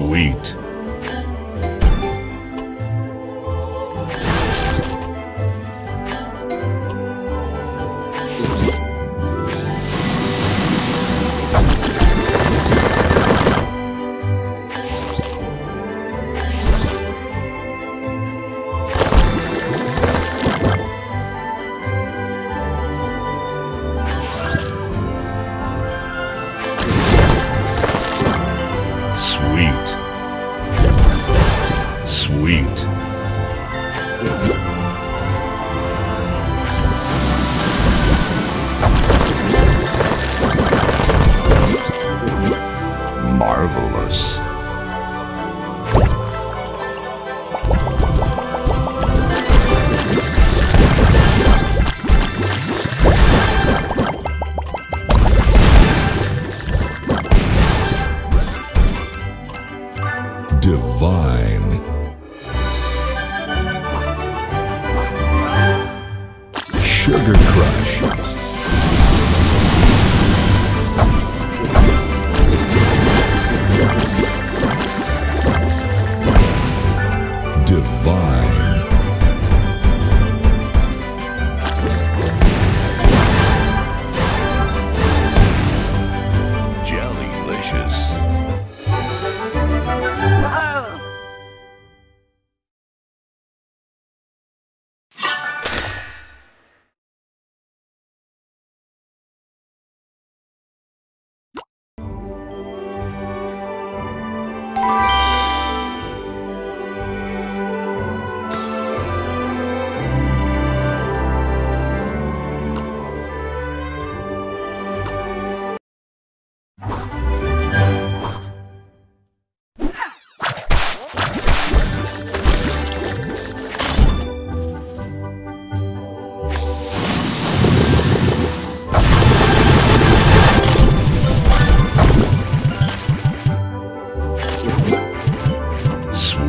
sweet. Marvelous. Divine. Sugar Crush.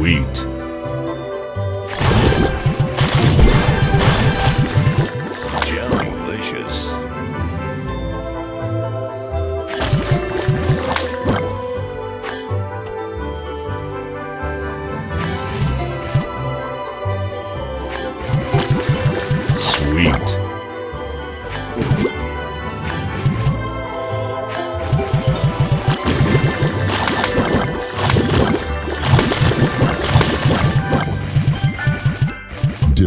Sweet.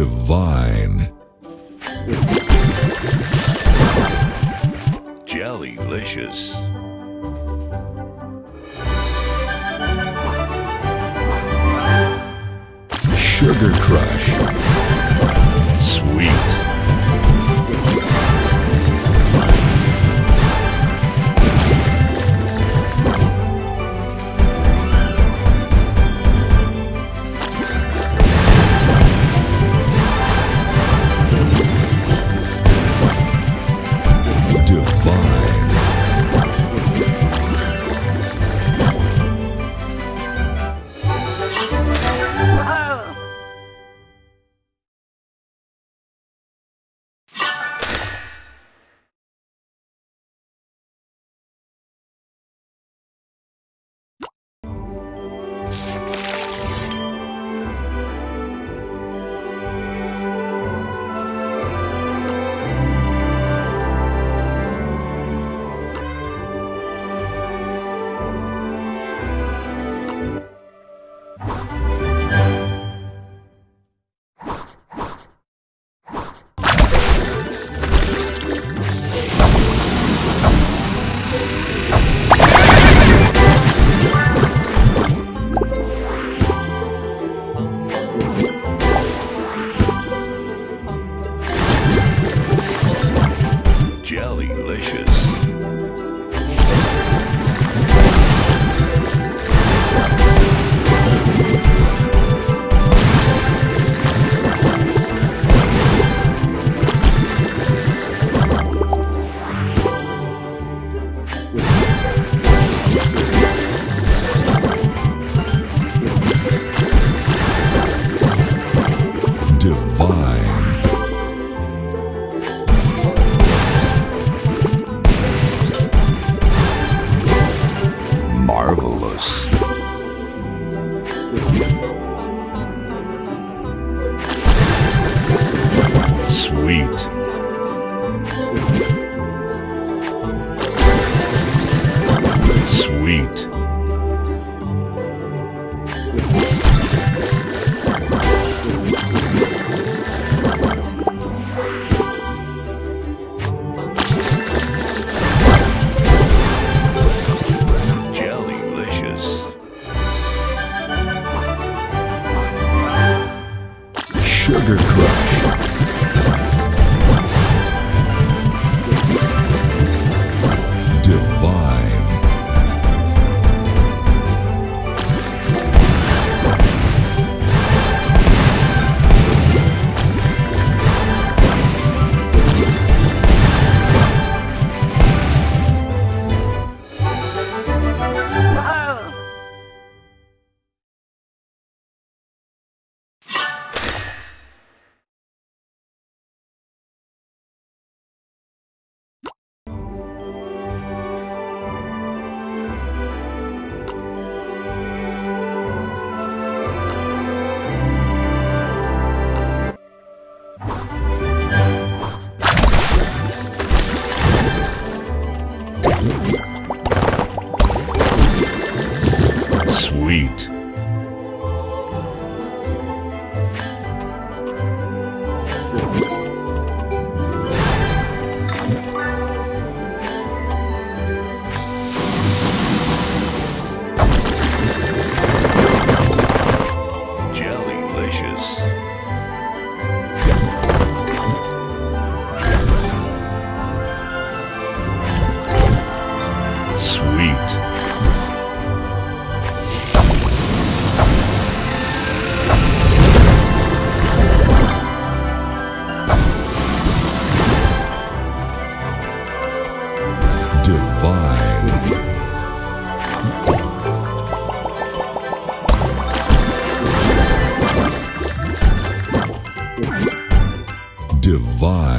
Divine. Jellylicious. Sugar Crush. Sweet. Marvelous. Sweet. Divine.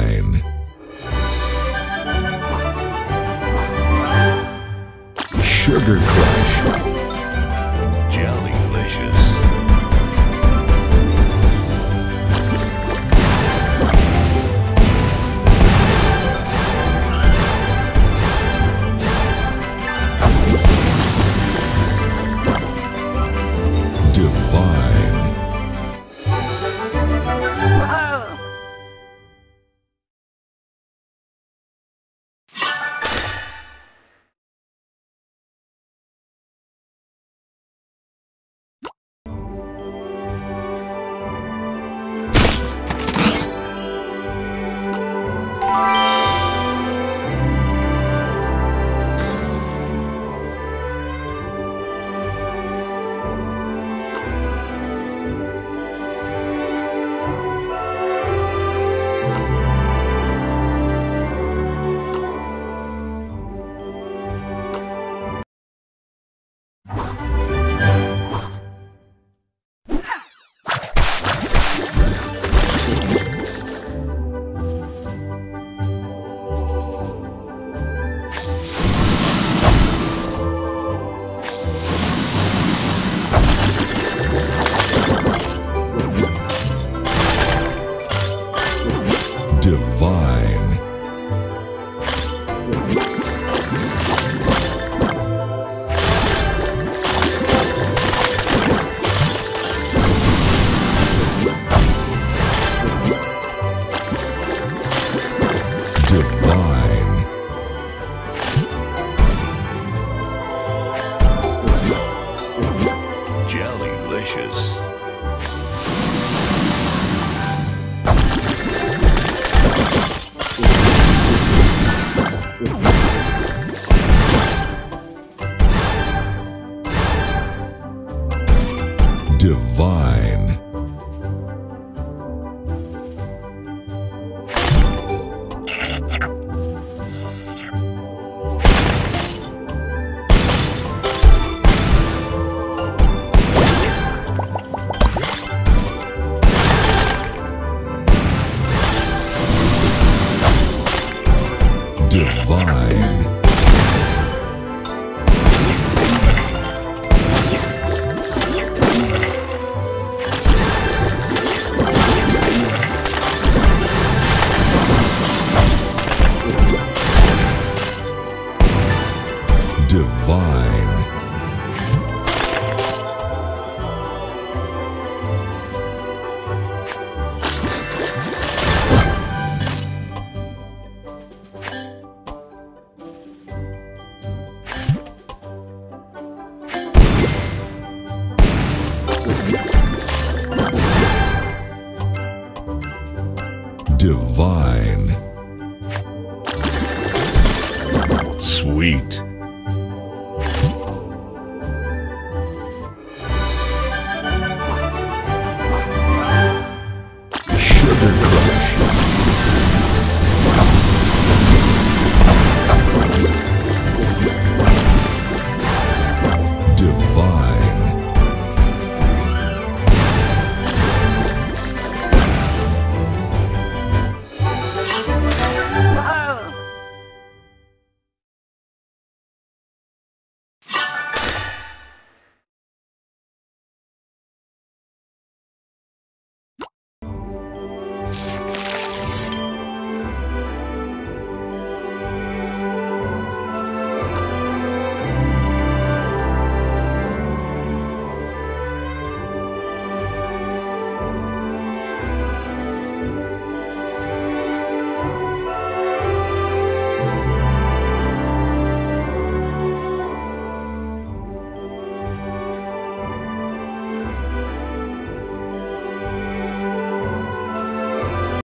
Divine. Divine. Jellylicious.